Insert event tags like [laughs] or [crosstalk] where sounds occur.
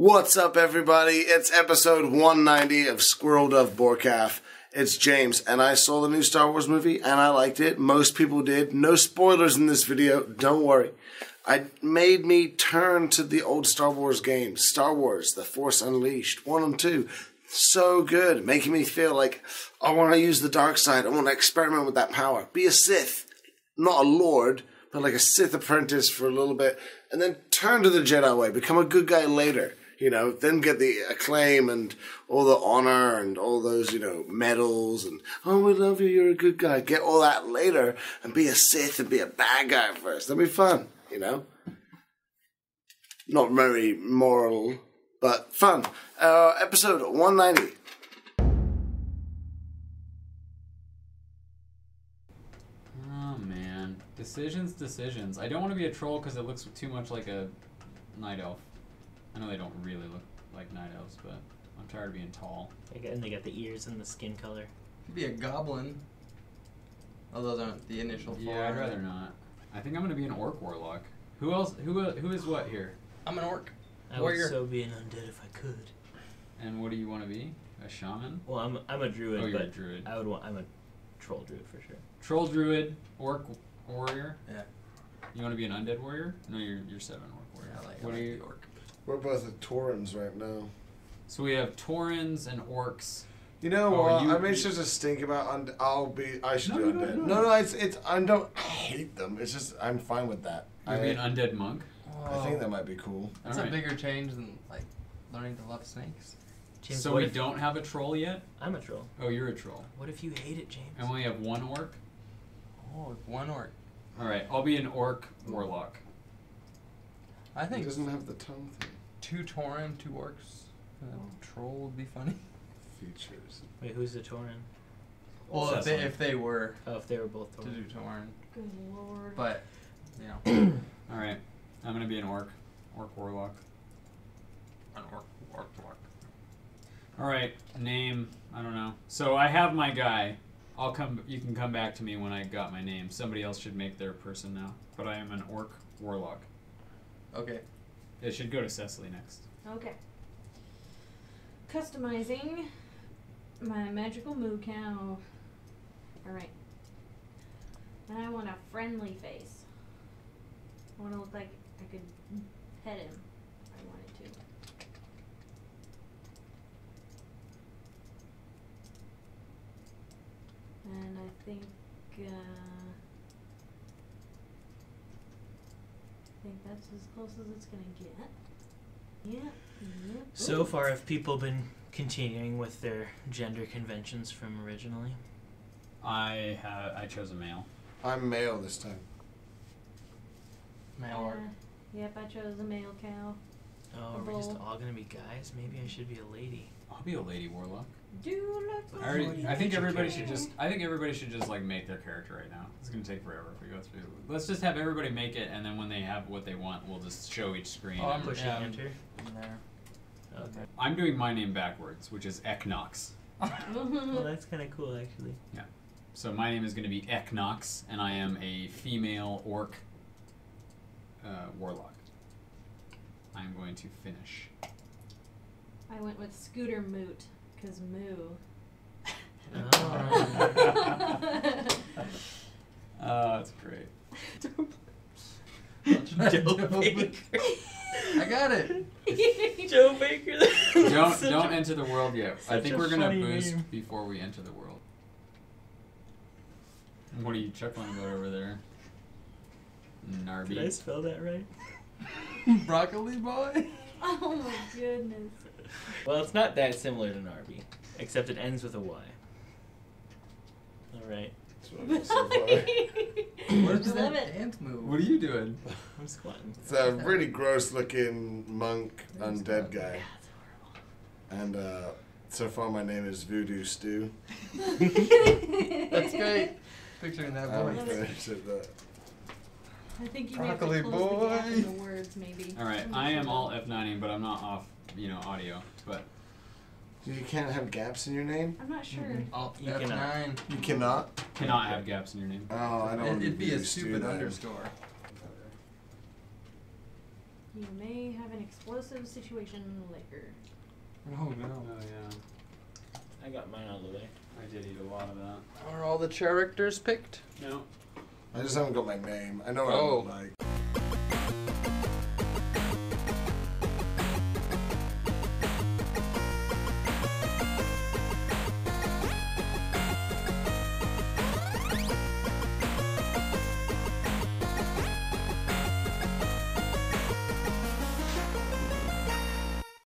What's up, everybody? It's episode 190 of Squirrel Dove Boar Calf. It's James, and I saw the new Star Wars movie, and I liked it. Most people did. No spoilers in this video, don't worry. I made me turn to the old Star Wars games. Star Wars, The Force Unleashed, 1 and 2. So good, making me feel like I want to use the dark side. I want to experiment with that power. Be a Sith, not a Lord, but like a Sith apprentice for a little bit, and then turn to the Jedi way, become a good guy later. You know, then get the acclaim and all the honor and all those, you know, medals and, oh, we love you, you're a good guy. Get all that later and be a Sith and be a bad guy first. That'd be fun, you know? Not very moral, but fun. Uh, episode 190. Oh man, decisions, decisions. I don't want to be a troll because it looks too much like a night elf. I know they don't really look like night elves, but I'm tired of being tall. And they got the ears and the skin color. Could be a goblin. Oh, those aren't the initial four. Yeah, I'd are they? rather not. I think I'm gonna be an orc warlock. Who else? Who uh, who is what here? I'm an orc. I Warrior. would so be an undead if I could. And what do you want to be? A shaman? Well, I'm I'm a druid, Oh, you're a but druid. I would want I'm a troll druid for sure. Troll druid, orc warrior. Yeah. You want to be an undead warrior? No, you're you're seven orc warrior. Yeah, I like, what I do like you? the orc. We're both at Taurens right now. So we have taurens and orcs. You know Oh, what? you- I mean, it's you- just a stink about. Und- I'll be. I should No, do no, undead. no, No, no. no, it's it's. I don't hate them. It's just I'm fine with that. You'll I, be an undead monk. I think that oh. might be cool. That's Alright. a bigger change than like learning to love snakes. James, so we if, don't have a troll yet. I'm a troll. Oh, you're a troll. What if you hate it, James? And we have one orc. Oh, one orc. All right, I'll be an orc warlock. I It think doesn't have the tongue thing. Two tauren, two orcs. A troll would be funny. Features. Wait, who's the Tauren? Well, if they, if they were Oh, if they were both to do tauren, Good lord. but you know, [coughs] All right, I'm gonna be an orc, orc warlock. an orc, orc, orc. All right, name. I don't know. So I have my guy. I'll come. You can come back to me when I got my name. Somebody else should make their person now. But I am an orc warlock. Okay. It should go to Cecilee next. Okay. Customizing my magical moo cow. Alright. And I want a friendly face. I want to look like I could pet him if I wanted to. And I think, uh, I think that's as close as it's gonna get. Yeah. Yep. So Ooh. far, have people been continuing with their gender conventions from originally? I ha- I chose a male. I'm male this time. Male Uh, orc. yep, I chose a male cow. Oh, are we just all gonna be guys? Maybe I should be a lady. I'll be a lady warlock. Do look I already. Already I think everybody should just. I think everybody should just like make their character right now. It's gonna take forever if we go through. Let's just have everybody make it, and then when they have what they want, we'll just show each screen. Oh, I'm and- Pushing yeah, I'm- enter. In there. Okay. I'm doing my name backwards, which is Eknox. [laughs] Well, that's kind of cool, actually. Yeah. So my name is going to be Eknox, and I am a female orc uh, warlock. I'm going to finish. I went with Scooter Moot, because moo. Oh. [laughs] [laughs] Oh, that's great. [laughs] Joe Baker. I got it. Joe Baker. Don't don't a- enter the world yet. I think we're gonna boost name. before we enter the world. What are you chuckling about over there? Did I Narby. spell that right? [laughs] Broccoli boy. [laughs] oh my goodness. Well, it's not that similar to Narby, except it ends with a Y. All right, That's [laughs] what I got so far. What is that it. dance move? What are you doing? I'm squatting. It's a really gross looking monk undead guy. Yeah, And uh, so far my name is Voodoo Stew. That's great. Picturing that I haven't voice. I think you may have to Broccoli close the gap boy. in the words, maybe. All right, I'm not I am all F9ing, but I'm not off, you know, audio. But You can't have gaps in your name. I'm not sure. Mm-hmm. Alt You F nine. You cannot. cannot have gaps in your name. Oh, I don't. It'd be a stupid underscore. You may have an explosive situation later. Oh no. Oh yeah, I got mine out of the way. I did eat a lot of that. Are all the characters picked? No, I just haven't got my name. I know what oh. I look like.